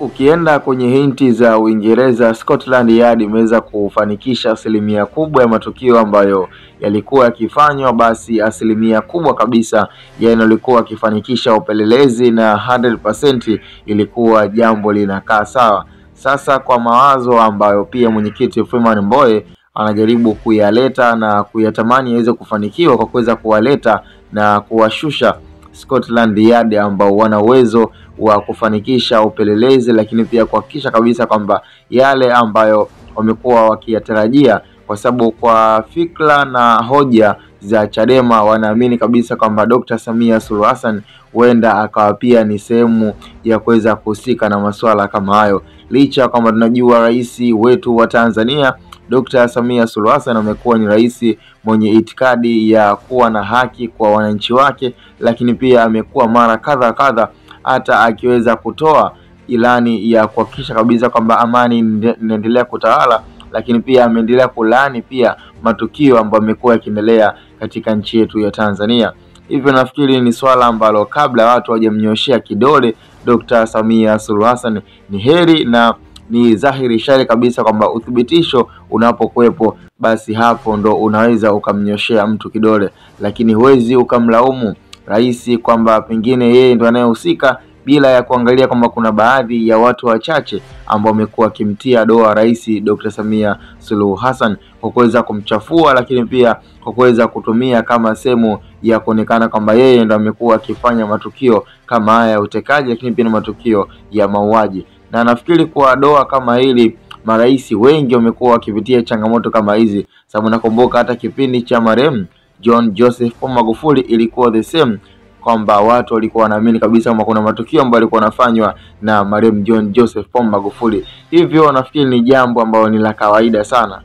Ukienda kwenye hinti za Uingereza, Scotland Yard imeweza kufanikisha asilimia kubwa ya matukio ambayo yalikuwa yakifanywa, basi asilimia kubwa kabisa yanalikuwa akifanikisha upelelezi na 100% ilikuwa jambo linakaa sawa. Sasa kwa mawazo ambayo pia mwenyekiti Freeman Mbowe anajaribu kuyaleta na kuyatamani yaweze kufanikiwa kwa kuweza kuwaleta na kuwashusha Scotland Yard ambao wana uwezo wa kufanikisha upelelezi, lakini pia kuhakikisha kabisa kwamba yale ambayo wamekuwa wakiyatarajia, kwa sababu kwa fikra na hoja za Chadema wanaamini kabisa kwamba Dr. Samia Suluhu Hassan huenda akawa pia ni sehemu ya kuweza kuhusika na masuala kama hayo, licha kwamba tunajua rais wetu wa Tanzania Dr. Samia Suluhu Hassan amekuwa ni rais mwenye itikadi ya kuwa na haki kwa wananchi wake, lakini pia amekuwa mara kadha kadha hata akiweza kutoa ilani ya kuhakikisha kabisa kwamba amani inaendelea kutawala, lakini pia ameendelea kulaani pia matukio ambayo amekuwa yakiendelea katika nchi yetu ya Tanzania. Hivyo nafikiri ni swala ambalo kabla watu hawajamnyoshea kidole Dr. Samia Suluhu Hassan ni heri na ni dhahiri shari kabisa kwamba uthibitisho unapokuwepo, basi hapo ndo unaweza ukamnyoshea mtu kidole, lakini huwezi ukamlaumu rais kwamba pengine yeye ndo anayehusika bila ya kuangalia kwamba kuna baadhi ya watu wachache ambao wamekuwa wakimtia doa rais Dr. Samia Suluhu Hassan kwa kuweza kumchafua, lakini pia kwa kuweza kutumia kama sehemu ya kuonekana kwamba yeye ndo amekuwa akifanya matukio kama haya ya utekaji, lakini pia na matukio ya mauaji. Na nafikiri kwa doa kama hili marais wengi wamekuwa wakipitia changamoto kama hizi, sababu nakumbuka hata kipindi cha marehemu John Joseph Pombe Magufuli ilikuwa the same kwamba watu walikuwa wanaamini kabisa kwamba kuna matukio ambayo yalikuwa yanafanywa na marehemu John Joseph Pombe Magufuli. Hivyo nafikiri ni jambo ambalo ni la kawaida sana.